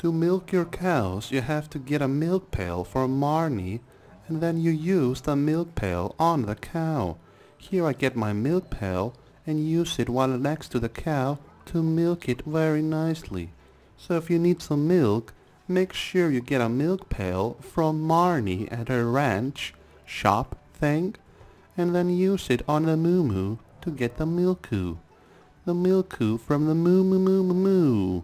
To milk your cows, you have to get a milk pail from Marnie, and then you use the milk pail on the cow. Here I get my milk pail and use it while next to the cow to milk it very nicely. So if you need some milk, make sure you get a milk pail from Marnie at her ranch, shop thing, and then use it on the moo moo to get the milk -oo. The milk -oo from the moo moo moo moo.